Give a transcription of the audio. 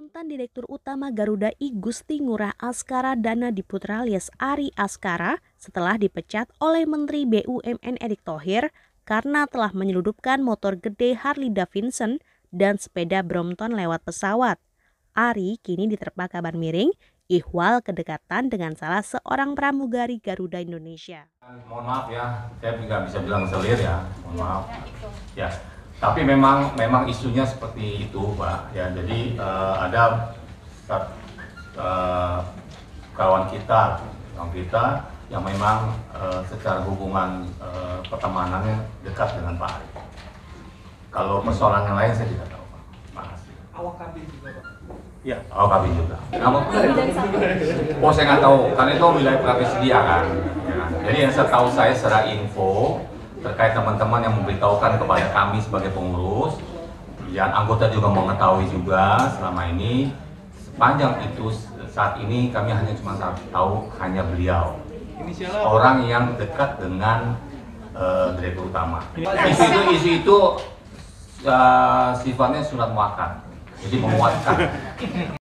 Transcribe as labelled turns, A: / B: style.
A: Mantan Direktur Utama Garuda I Gusti Ngurah Askara Dana Diputra alias Ari Askara setelah dipecat oleh Menteri BUMN Erick Thohir karena telah menyeludupkan motor gede Harley Davidson dan sepeda Brompton lewat pesawat. Ari kini diterpa kabar miring ihwal kedekatan dengan salah seorang pramugari Garuda Indonesia.
B: Mohon maaf ya, saya nggak bisa bilang selir ya, mohon maaf. Ya, tapi memang memang isunya seperti itu, Pak. Ya, jadi uh, ada uh, kawan kita, kawan kita yang memang uh, secara hubungan uh, pertemanannya dekat dengan Pak Ari. Kalau persoalan yang lain saya tidak tahu, Pak. Makasih.
C: Awak kabin juga, Pak.
B: Ya, awak kabin juga. Kamu? Oh, saya nggak tahu, karena itu wilayah profesi dia kan. Ya. Jadi yang saya tahu saya secara info terkait teman-teman yang memberitahukan kepada kami sebagai pengurus, dan anggota juga mengetahui juga selama ini sepanjang itu saat ini kami hanya cuma tahu hanya beliau orang yang dekat dengan uh, direktur utama. Isu itu isu itu uh, sifatnya surat muakat, jadi menguatkan.